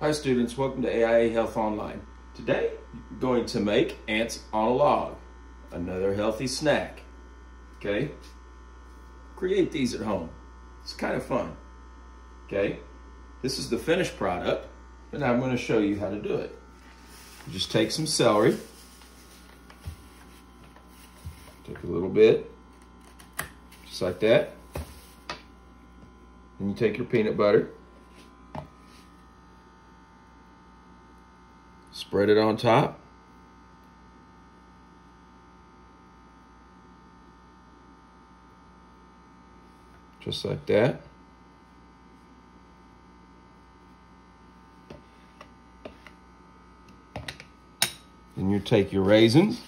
Hi students, welcome to AIA Health Online. Today, we're going to make ants on a log, another healthy snack. Okay? Create these at home. It's kind of fun. Okay? This is the finished product, and I'm going to show you how to do it. Just take some celery, take a little bit, just like that. Then you take your peanut butter, Spread it on top. Just like that. Then you take your raisins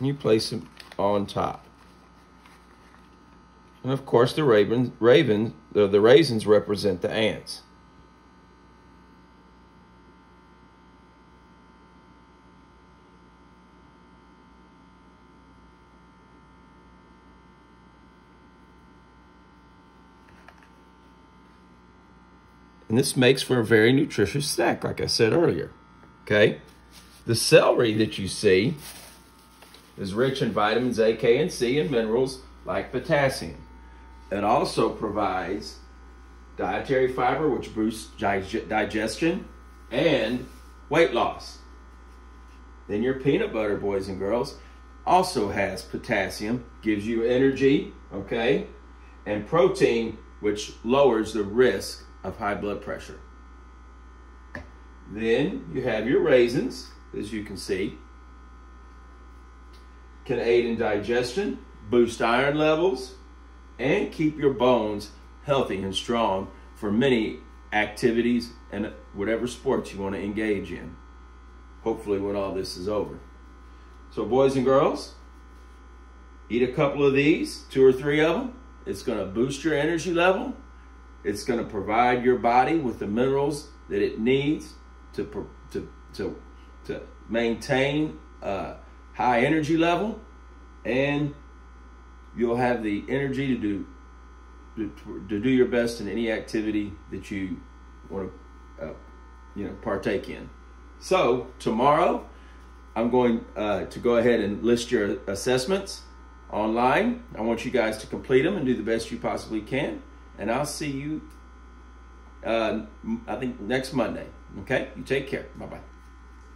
and you place them on top. And of course the the, the raisins represent the ants. And this makes for a very nutritious snack, like I said earlier. Okay? The celery that you see is rich in vitamins A, K, and C and minerals like potassium. It also provides dietary fiber, which boosts digestion and weight loss. Then your peanut butter, boys and girls, also has potassium, gives you energy, okay, and protein, which lowers the risk of high blood pressure. Then you have your raisins, as you can see. Can aid in digestion, boost iron levels, and keep your bones healthy and strong for many activities and whatever sports you want to engage in. Hopefully when all this is over. So boys and girls, eat a couple of these, two or three of them. It's going to boost your energy level it's going to provide your body with the minerals that it needs to, to, to, to maintain a high energy level. And you'll have the energy to do to, to do your best in any activity that you want to uh, you know partake in. So tomorrow, I'm going uh, to go ahead and list your assessments online. I want you guys to complete them and do the best you possibly can and I'll see you, uh, I think, next Monday. Okay? You take care. Bye bye.